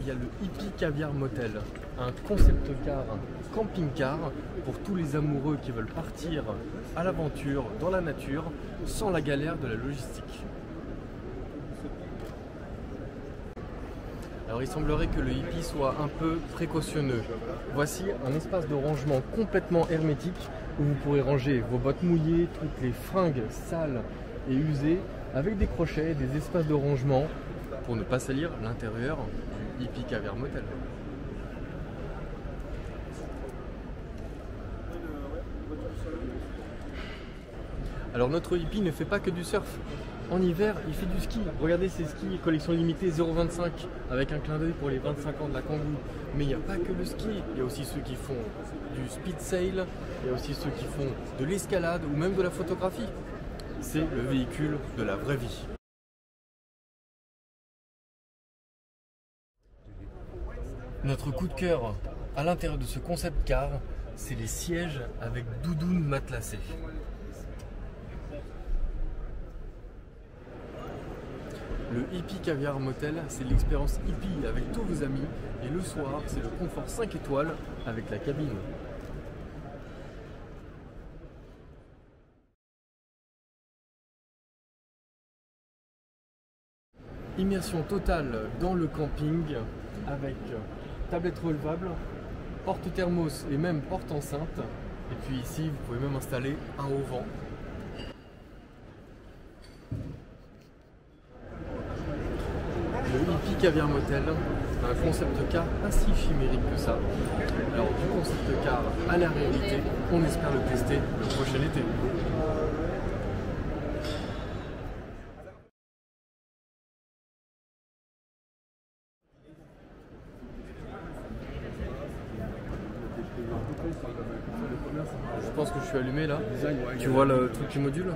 il y a le Hippie Caviar Motel, un concept car camping-car pour tous les amoureux qui veulent partir à l'aventure dans la nature sans la galère de la logistique. Alors il semblerait que le hippie soit un peu précautionneux. Voici un espace de rangement complètement hermétique où vous pourrez ranger vos bottes mouillées, toutes les fringues sales et usées avec des crochets, des espaces de rangement pour ne pas salir l'intérieur du hippie caviar motel. Alors notre hippie ne fait pas que du surf. En hiver, il fait du ski. Regardez ces skis, collection limitée 0,25 avec un clin d'œil pour les 25 ans de la Kangoo. Mais il n'y a pas que le ski, il y a aussi ceux qui font du speed sail, il y a aussi ceux qui font de l'escalade ou même de la photographie. C'est le véhicule de la vraie vie. Notre coup de cœur à l'intérieur de ce concept car, c'est les sièges avec doudoune matelassée. Le Hippie Caviar Motel, c'est l'expérience hippie avec tous vos amis. Et le soir, c'est le confort 5 étoiles avec la cabine. Immersion totale dans le camping avec tablette relevable, porte thermos et même porte enceinte. Et puis ici, vous pouvez même installer un haut vent le Hippie Caviar Motel, un concept car pas chimérique que ça. Alors du concept car à la réalité, on espère le tester le prochain été. Je pense que je suis allumé là. Tu vois le truc qui module?